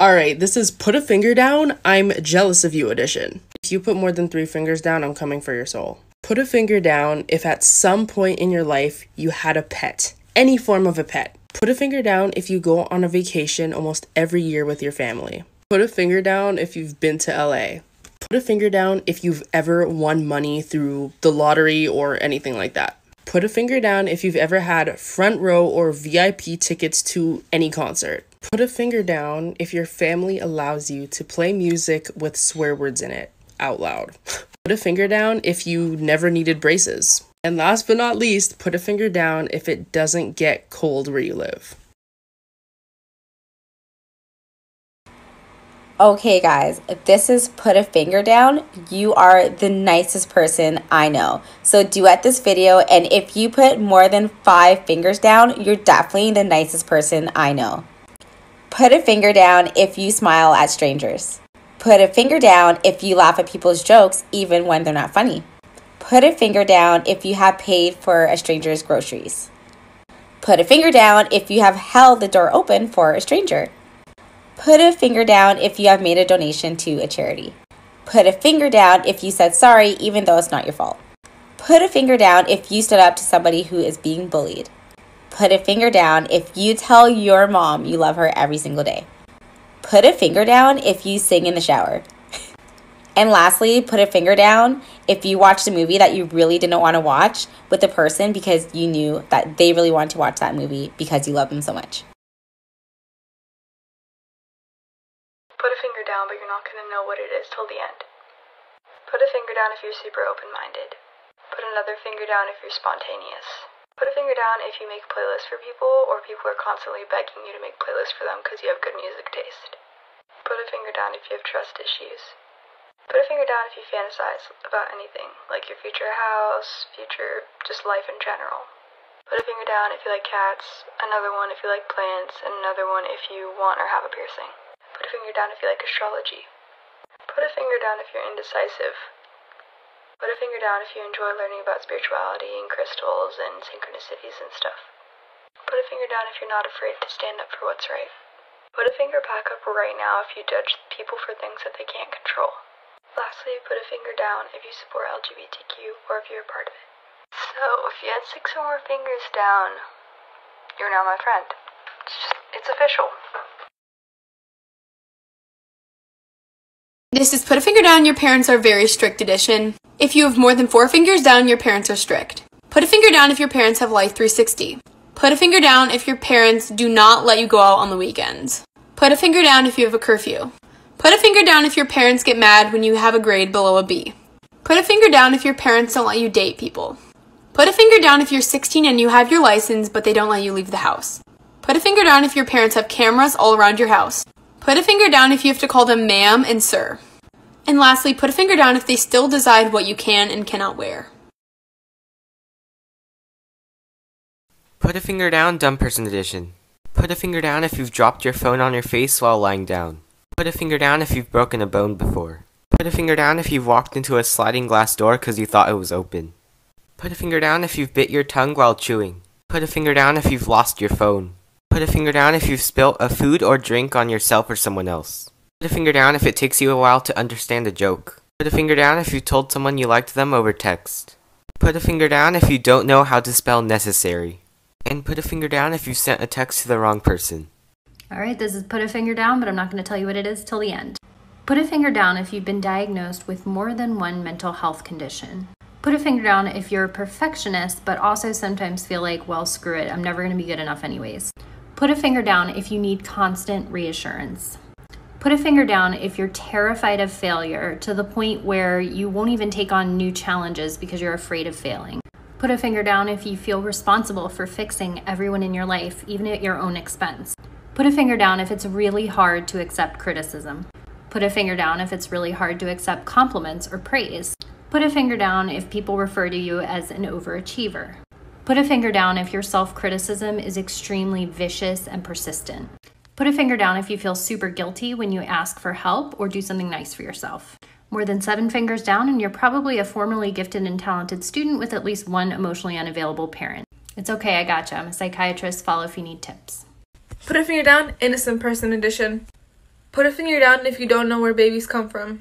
Alright, this is Put a Finger Down, I'm Jealous of You edition. If you put more than three fingers down, I'm coming for your soul. Put a finger down if at some point in your life you had a pet, any form of a pet. Put a finger down if you go on a vacation almost every year with your family. Put a finger down if you've been to LA. Put a finger down if you've ever won money through the lottery or anything like that. Put a finger down if you've ever had front row or VIP tickets to any concert. Put a finger down if your family allows you to play music with swear words in it out loud. Put a finger down if you never needed braces. And last but not least, put a finger down if it doesn't get cold where you live. Okay, guys, if this is put a finger down, you are the nicest person I know. So duet this video, and if you put more than five fingers down, you're definitely the nicest person I know. Put a finger down if you smile at strangers. Put a finger down if you laugh at people's jokes, even when they're not funny. Put a finger down if you have paid for a stranger's groceries. Put a finger down if you have held the door open for a stranger. Put a finger down if you have made a donation to a charity. Put a finger down if you said sorry even though it's not your fault. Put a finger down if you stood up to somebody who is being bullied. Put a finger down if you tell your mom you love her every single day. Put a finger down if you sing in the shower. and lastly, put a finger down if you watched a movie that you really didn't want to watch with a person because you knew that they really wanted to watch that movie because you love them so much. Put a finger down, but you're not going to know what it is till the end. Put a finger down if you're super open minded. Put another finger down if you're spontaneous. Put a finger down if you make playlists for people or people are constantly begging you to make playlists for them because you have good music taste. Put a finger down if you have trust issues. Put a finger down if you fantasize about anything, like your future house, future, just life in general. Put a finger down if you like cats, another one if you like plants, and another one if you want or have a piercing. Put a finger down if you like astrology. Put a finger down if you're indecisive. Put a finger down if you enjoy learning about spirituality and crystals and synchronicities and stuff. Put a finger down if you're not afraid to stand up for what's right. Put a finger back up right now if you judge people for things that they can't control. Lastly, put a finger down if you support LGBTQ or if you're a part of it. So, if you had six or more fingers down, you're now my friend. It's just, it's official. This is Put a Finger Down, Your Parents Are Very Strict edition. If you have more than four fingers down, your parents are strict. Put a finger down if your parents have Life 360. Put a finger down if your parents do not let you go out on the weekends. Put a finger down if you have a curfew. Put a finger down if your parents get mad when you have a grade below a B. Put a finger down if your parents don't let you date people. Put a finger down if you're 16 and you have your license but they don't let you leave the house. Put a finger down if your parents have cameras all around your house. Put a finger down if you have to call them ma'am and sir. And lastly, put a finger down if they still decide what you can and cannot wear. Put a finger down, dumb person edition. Put a finger down if you've dropped your phone on your face while lying down. Put a finger down if you've broken a bone before. Put a finger down if you've walked into a sliding glass door because you thought it was open. Put a finger down if you've bit your tongue while chewing. Put a finger down if you've lost your phone. Put a finger down if you've spilt a food or drink on yourself or someone else. Put a finger down if it takes you a while to understand a joke. Put a finger down if you told someone you liked them over text. Put a finger down if you don't know how to spell necessary. And put a finger down if you sent a text to the wrong person. All right, this is put a finger down, but I'm not going to tell you what it is till the end. Put a finger down if you've been diagnosed with more than one mental health condition. Put a finger down if you're a perfectionist, but also sometimes feel like, well, screw it, I'm never going to be good enough anyways. Put a finger down if you need constant reassurance. Put a finger down if you're terrified of failure to the point where you won't even take on new challenges because you're afraid of failing. Put a finger down if you feel responsible for fixing everyone in your life, even at your own expense. Put a finger down if it's really hard to accept criticism. Put a finger down if it's really hard to accept compliments or praise. Put a finger down if people refer to you as an overachiever. Put a finger down if your self criticism is extremely vicious and persistent. Put a finger down if you feel super guilty when you ask for help or do something nice for yourself. More than seven fingers down, and you're probably a formerly gifted and talented student with at least one emotionally unavailable parent. It's okay, I gotcha. I'm a psychiatrist. Follow if you need tips. Put a finger down, innocent person edition. Put a finger down if you don't know where babies come from.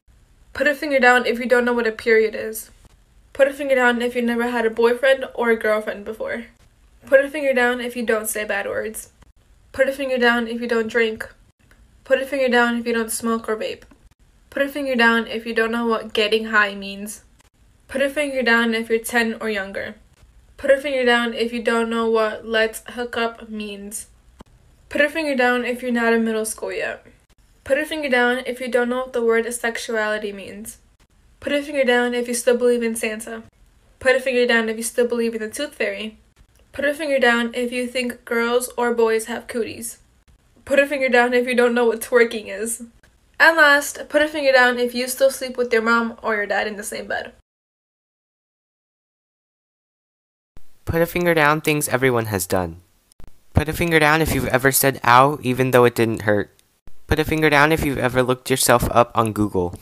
Put a finger down if you don't know what a period is. Put a finger down if you never had a boyfriend or a girlfriend before. Put a finger down if you don't say bad words. Put a finger down if you don't drink. Put a finger down if you don't smoke or vape. Put a finger down if you don't know what getting high means. Put a finger down if you're 10 or younger. Put a finger down if you don't know what let's hook up means. Put a finger down if you're not in middle school yet. Put a finger down if you don't know what the word sexuality means. Put a finger down if you still believe in Santa. Put a finger down if you still believe in the tooth fairy. Put a finger down if you think girls or boys have cooties. Put a finger down if you don't know what twerking is. And last, put a finger down if you still sleep with your mom or your dad in the same bed. Put a finger down things everyone has done. Put a finger down if you've ever said ow even though it didn't hurt. Put a finger down if you've ever looked yourself up on Google.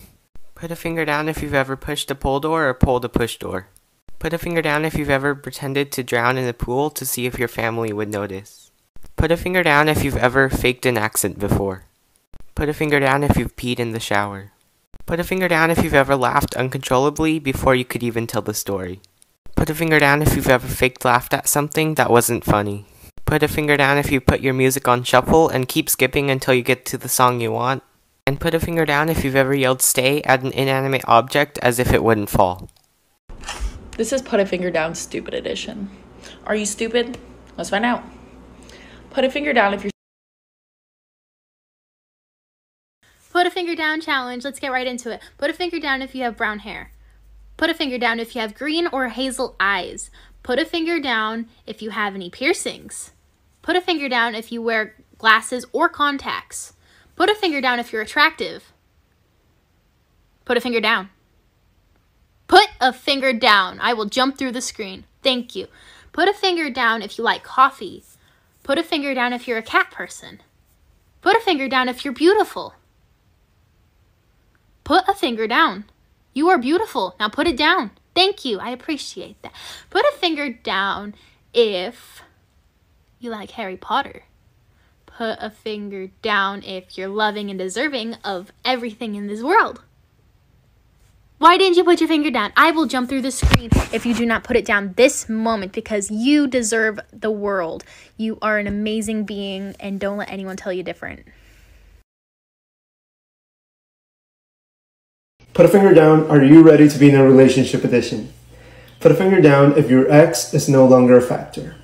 Put a finger down if you've ever pushed a pull door or pulled a push door. Put a finger down if you've ever pretended to drown in a pool to see if your family would notice. Put a finger down if you've ever faked an accent before. Put a finger down if you've peed in the shower. Put a finger down if you've ever laughed uncontrollably before you could even tell the story. Put a finger down if you've ever faked laughed at something that wasn't funny. Put a finger down if you put your music on shuffle and keep skipping until you get to the song you want. And put a finger down if you've ever yelled stay at an inanimate object as if it wouldn't fall. This is Put a Finger Down Stupid Edition. Are you stupid? Let's find out. Put a finger down if you're Put a finger down challenge. Let's get right into it. Put a finger down if you have brown hair. Put a finger down if you have green or hazel eyes. Put a finger down if you have any piercings. Put a finger down if you wear glasses or contacts. Put a finger down if you're attractive. Put a finger down. Put a finger down. I will jump through the screen. Thank you. Put a finger down if you like coffee. Put a finger down if you're a cat person. Put a finger down if you're beautiful. Put a finger down. You are beautiful. Now put it down. Thank you. I appreciate that. Put a finger down if you like Harry Potter. Put a finger down if you're loving and deserving of everything in this world. Why didn't you put your finger down? I will jump through the screen if you do not put it down this moment because you deserve the world. You are an amazing being and don't let anyone tell you different. Put a finger down, are you ready to be in a relationship edition? Put a finger down if your ex is no longer a factor.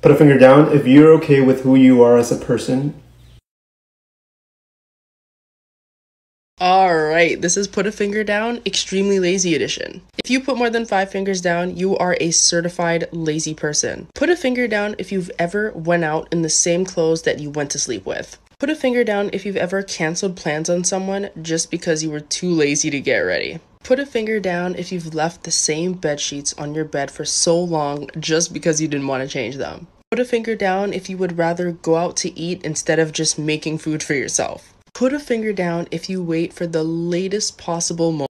Put a finger down if you're okay with who you are as a person. Alright, this is Put a Finger Down, Extremely Lazy Edition. If you put more than five fingers down, you are a certified lazy person. Put a finger down if you've ever went out in the same clothes that you went to sleep with. Put a finger down if you've ever canceled plans on someone just because you were too lazy to get ready. Put a finger down if you've left the same bed sheets on your bed for so long just because you didn't want to change them. Put a finger down if you would rather go out to eat instead of just making food for yourself. Put a finger down if you wait for the latest possible moment